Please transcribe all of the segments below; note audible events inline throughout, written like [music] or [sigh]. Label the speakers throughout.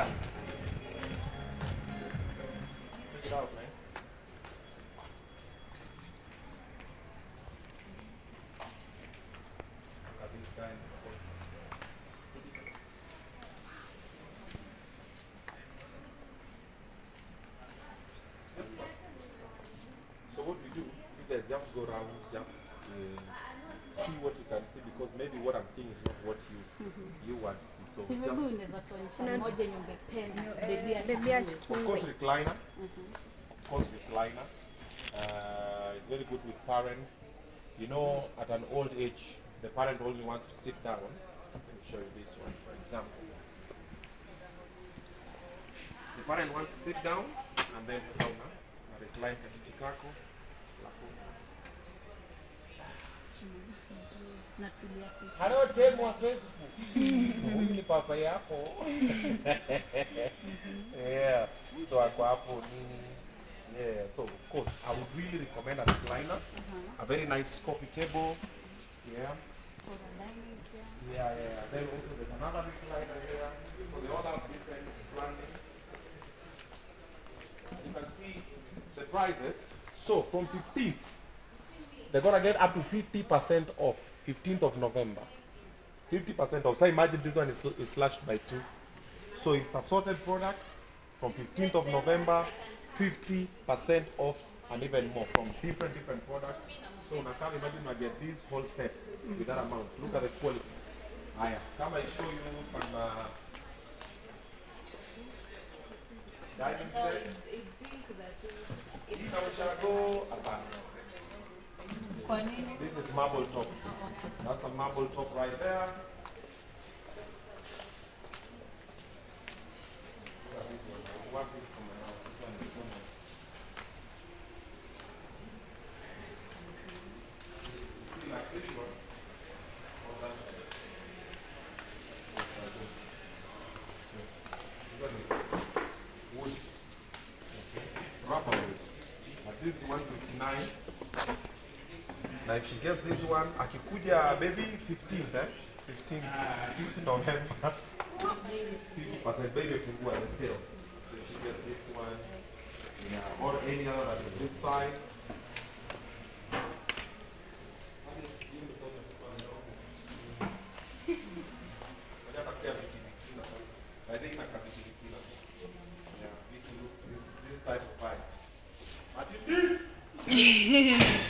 Speaker 1: So what we do, we just go around, just uh, see what you can see because maybe what I'm seeing is not what you mm-hmm. you want to see. So
Speaker 2: Hebu
Speaker 1: just
Speaker 2: moja yenye ungependa bebi
Speaker 3: Bebi
Speaker 2: achukue.
Speaker 1: of course recliner, mm-hmm. of course recliner. Uh, it's very good with parents. You know, at an old age, the parent only wants to sit down. Let me show you this one, for example. The parent wants to sit down and then sasa una una recline kakiti kako alafu
Speaker 2: Tu.
Speaker 1: Halo Facebook. Huyu ni papa yako. yeah. So ako hapo nini? Yeah. So of course, I would really recommend a recliner. A very nice coffee table. Yeah. Yeah, yeah. Then also there's another recliner here. So they all different branding. You can see the prices. So from 15th, they're gonna get up to 50% off. 15th of November. 50% off. So imagine this one is, is slashed by two. So it's assorted products from 15th of November, 50% off and even more from different different products. So now come imagine I get this whole set with that amount. Look at the quality. Haya, kama I show you from uh, diamond sets. Hii inaonyeshago hapana. This is marble top. That's a marble top right there. Wood. Okay. Rubber. At least 159 na if she gets this one akikuja baby 15th eh? 15th 16th November 50% baby pungua the sale so if she gets this one yeah or any other that is this size. I think na kabisa kila. Yeah, this looks this this type of vibe. Ati [laughs]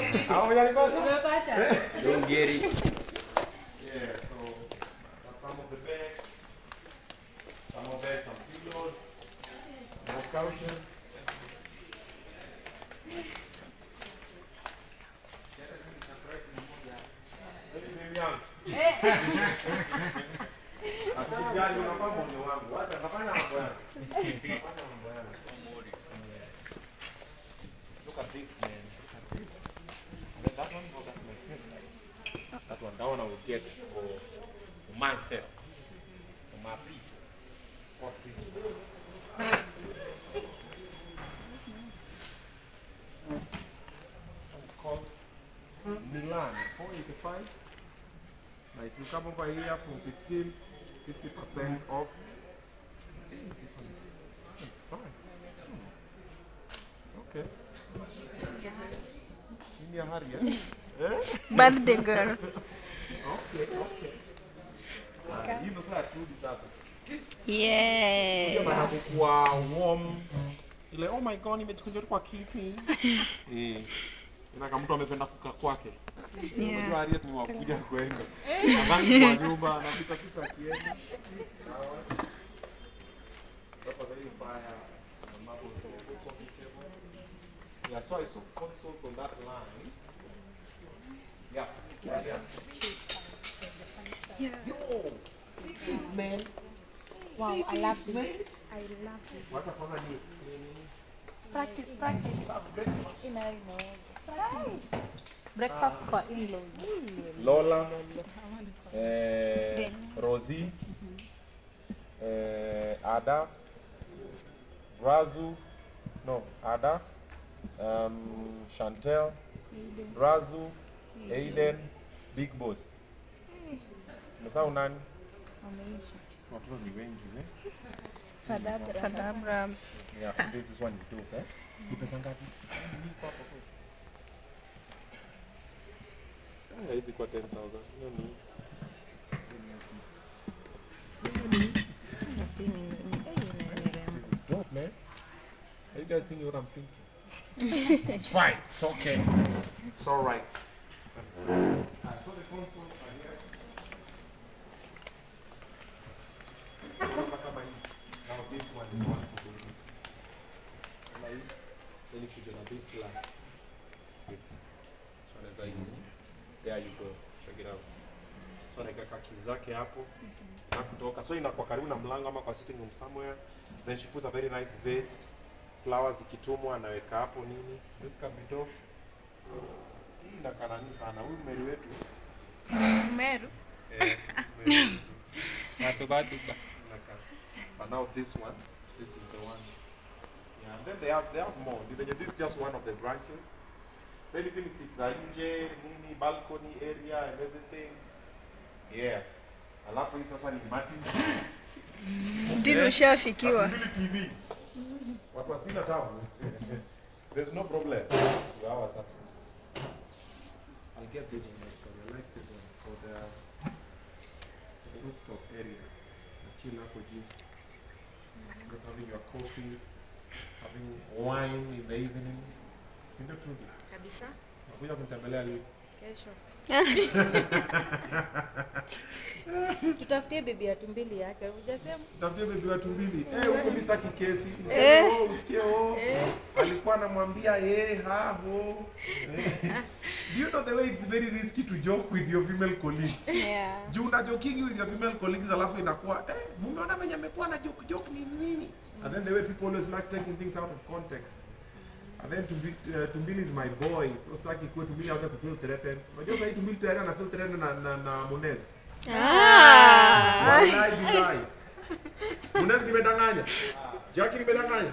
Speaker 2: Vamos.
Speaker 4: Don't get it. [laughs]
Speaker 1: Yeah, so some of the some pillows, more Look at this man that one, oh, that's my favorite. That one, that one I will get for, for myself, for my people. What this? It's called Milan, 485. Now if you come over here from 15, 50% off. This one is, this one is fine. Hmm. Okay. In eh? [laughs] Eh?
Speaker 3: Birthday girl.
Speaker 1: Okay, okay. Hii ndio saa sasa.
Speaker 3: Yes.
Speaker 1: Kuwa warm. Ile oh my god nimejikunja kwa kiti. [laughs] Eh. Ina kama mtu amependa kukaa kwake. Unajua Harriet ni wakuja kwenda. Nadhani kwa nyumba anapita pita kienda. Very fire. marbles here. Good coffee table. Yeah, so I saw consoles on that line. Yeah. Yeah, yeah. Yo, see this man.
Speaker 2: Wow,
Speaker 1: See
Speaker 2: I love
Speaker 1: this,
Speaker 2: this.
Speaker 1: man.
Speaker 2: I love this.
Speaker 1: Wacha kwanza ni ni-
Speaker 2: Practice, practice.
Speaker 1: breakfast.
Speaker 2: Ina ino. Breakfast for in-laws.
Speaker 1: Lola, eh, Rosie, eh, Ada, Brazu, no, Ada, um, Chantel, Brazu, Aiden, Big Boss. Umesahau nani? Watoto ni wengi eh?
Speaker 3: Father Abraham.
Speaker 1: Yeah, this, this one is dope eh? Ni pesa ngapi? Niko hapo kweli. Ah, hizi kwa 10,000. Hiyo ni This is dope, man. Are you guys thinking what I'm thinking? It's fine. It's okay. It's all right. Now this one is one for the kama hii then kuja na this glass this so anaweza use there you go check it out so anaweka kaki zake hapo na kutoka so inakuwa karibu na mlango ama kwa sitting room somewhere then she puts a very nice vase flowers zikitumwa anaweka hapo nini this can be dope hii inakanani sana huyu meri wetu
Speaker 3: Meru.
Speaker 1: eh, Mary
Speaker 4: Batu batu
Speaker 1: But now this one, this is the one. Yeah, and then they have they have more. This this is just one of the branches. Even if it's the nje, nini, balcony area and everything. Yeah. Alafu hii sasa ni Martin
Speaker 3: Ndio ushafikiwa.
Speaker 1: Really TV. Watu wasina tabu. [laughs] There's no problem. Two sasa. I'll get this one actually. I like this one for the, rooftop area. Chill hapo juu. Just having your coffee, having wine in the evening. Si ndio Trudy?
Speaker 2: Kabisa.
Speaker 1: Nakuja kunitembelea leo.
Speaker 2: Kesho. [laughs]
Speaker 5: tutafutie bibi ya tumbili yake hujasema
Speaker 1: Tafutie bebi ya tumbili Eh, huko mimi sitaki kesi. Niseme oh, usikie oh. Alikuwa anamwambia eh, ha ho. Eh. [laughs] Do you know the way it's very risky to joke with your female colleagues?
Speaker 3: Yeah.
Speaker 1: Juu una joking with your female colleagues alafu inakuwa eh, mumeona venye amekuwa na joke joke ni nini? And then the way people always like taking things out of context. And then uh, Tumbili is my boy. So sitaki kuwe Tumbili aanze kufeel threatened. Unajua sasa Tumbili tayari ana feel threatened na na, na Munez. Wallahi billahi. Munez nimedanganya. Jackie nimedanganya.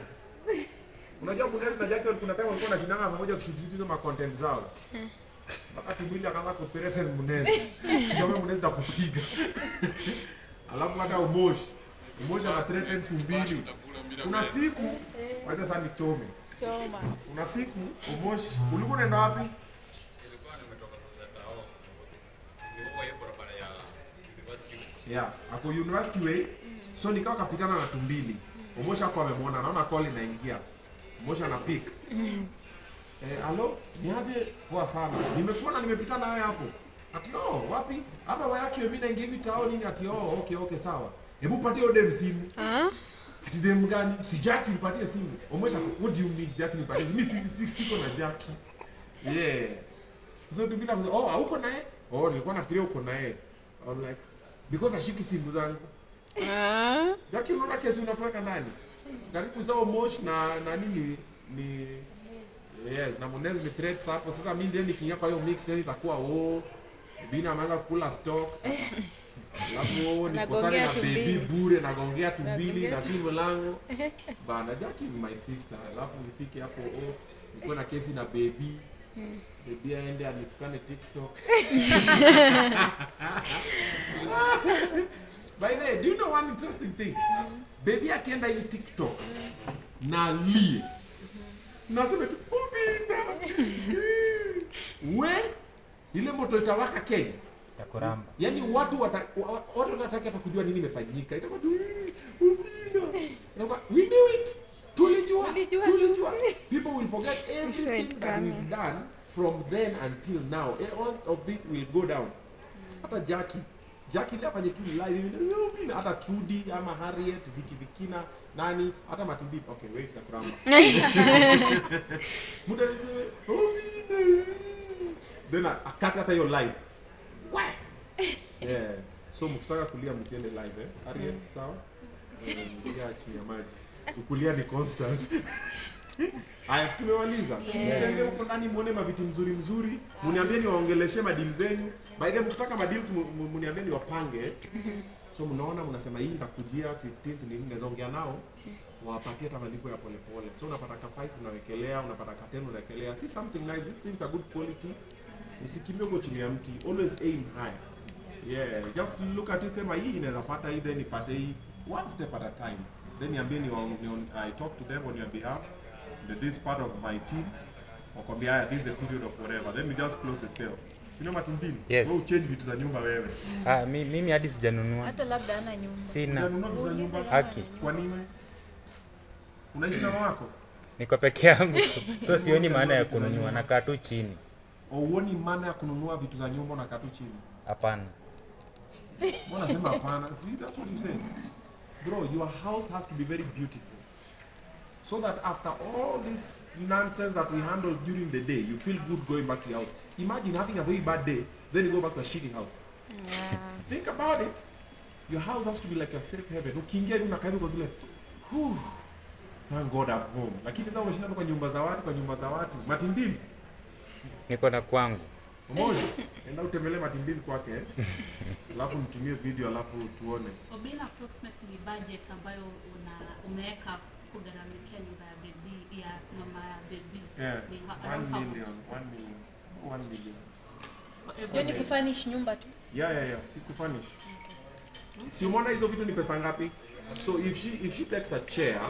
Speaker 1: Unajua Munez na Jackie kuna time walikuwa wanashindana pamoja kushuti hizo ma content zao. Mpaka Tumbili akaanza kuthreaten Munez. Ndio Munez atakupiga. Alafu hata Umoshi. Umoshi ana threaten Tumbili. Kuna siku wacha sasa nichome.
Speaker 5: Choma
Speaker 1: Una siku Umoshi ulikuwa unaenda wapi? Yeah, ako University Way. So nikawa kapitana na Tumbili. Umoshi hapo amemwona, naona call inaingia. Umoshi ana pick. [laughs] Eh, alo, niaje? Poa sana. Nimekuona nimepitana nawe hapo. Ati oh, wapi? Hapa wayaki mimi naingia hivi tao nini ati oh, okay okay sawa. Hebu patie hiyo dem simu. Ati dem gani? Si Jackie nipatie simu. Omwesha, what do you mean Jackie nipatie simu? Mimi si, si, siko na Jackie. Yeah. So Tumbili akasema, "Oh, hauko naye?" Oh, nilikuwa nafikiria uko naye. I'm like, because ashiki simu zangu.
Speaker 3: Ah.
Speaker 1: Jackie unaona kesi unapeleka nani? Karibu sawa Mosh na na nini ni Yes, na Munez ni threats hapo. Sasa mimi ndiye nikiingia kwa hiyo mix yani itakuwa oh Bina ameanza kula stock. [laughs] Alafu nikosane na
Speaker 5: bebi
Speaker 1: bure nagongea tumbili na simu langu. Bana Jackie is my sister. Alafu nifike hapo oh nikuwe na kesi na bebi bebi aende anitukane TikTok. By the way, do you know one interesting thing? Baby akienda hivi TikTok na lie. Nasema tu ubinda We ile moto itawaka Kenya.
Speaker 4: Takuramba.
Speaker 1: Yaani watu wata, wa- wa- watu watataka hata kujua nini imefanyika. Itakuwa tu Ulinda. We knew it. Tulijua.
Speaker 5: Tulijua.
Speaker 1: Tulijua. People will forget everything that we've done from then until now. And all of it will go down. Hata Jackie Jackie ndiye afanye tu live hivi "Yo, Obina hata Trudy ama Harriet Vicky Vikina nani hata Matindi okay wait [laughs] na kuramba muda Obina then a- akata hata hiyo live! [laughs] yeah so mkitaka kulia msiende live eh Harriet sawa Eh, mlia chini ya maji tukulia ni constant [laughs] Haya, si tumemaliza. Si mtembee huko ndani muone maviti mzuri mzuri, muniambie niwaongeleshe madili zenyu. By the mkitaka madili mniambie niwapange. [laughs] So mnaona mnasema hii nitakujia 15th ni naweza ongea nao wapatie hata malipo ya polepole. So unapata ka 5 unawekelea, unapata ka 10 unawekelea. See something nice. These things are good quality. Usikimbie huko chini ya mti. Always aim high. Yeah, just look at it, sema hii inaweza pata hii then ipate hii one step at a time. Then niambie ni, ni I talk to them on your behalf. That this part of my team. Wakwambia haya this is the period of whatever. Then we just close the sale. Sino matindini?
Speaker 4: Yes.
Speaker 1: Wewe uchange vitu za nyumba wewe.
Speaker 4: Ah, mi, mimi hadi sijanunua.
Speaker 3: hata labda ana nyumba
Speaker 4: Sina.
Speaker 1: Unanunua vitu za nyumba?
Speaker 4: Haki.
Speaker 1: Kwa nini? Unaishi na mama yako?
Speaker 4: Niko peke yangu. [laughs] So sioni maana ya kununua. Nakaa tu chini.
Speaker 1: Au huoni maana ya kununua vitu za nyumba na katu chini?
Speaker 4: Hapana.
Speaker 1: Mbona sema hapana? See, that's what you said. Bro, your house has to be very beautiful. So that after all this nonsense that we handle during the day, you feel good going back to your house. Imagine having a very bad day, then you go back to a shitty house. Yeah. Think about it. Your house has to be like a safe heaven. Ukiingia hivi unakaa hivi kwa zile, "Whew, thank God I'm home. Lakini sasa umeshinda kwa nyumba za watu, kwa nyumba za watu. Matindini,
Speaker 4: Niko na kwangu.
Speaker 1: pamoja. Enda utembelee Matimbili kwake. Alafu mtumie video alafu tuone.
Speaker 6: Obina approximately budget ambayo una umeweka kugharamikia nyumba ya baby ya mama ya baby
Speaker 1: Yeah,
Speaker 6: ni ha-
Speaker 1: one
Speaker 6: around how much?
Speaker 1: million, one million, one million.
Speaker 6: For
Speaker 3: hiyo ni kufanish nyumba tu
Speaker 1: Yeah, yeah, yeah. Si kufanish. Si umeona hizo vitu ni pesa ngapi? So if she if she takes a chair,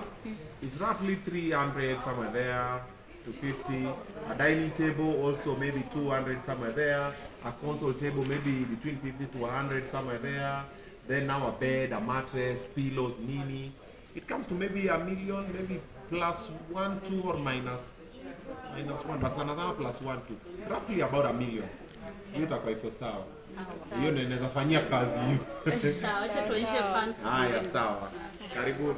Speaker 1: it's roughly 300 somewhere there to 50. A dining table also maybe 200 somewhere there. A console table maybe between 50 to 100 somewhere there. Then now a bed, a mattress, pillows, nini. It comes to maybe a million, maybe plus one, two, or minus minus one, but sana sana plus one, two. Roughly about a million. Hiyo itakuwa iko sawa. Hiyo ndio inaweza fanyia kazi [laughs] hiyo. Haya, sawa. Karibuni.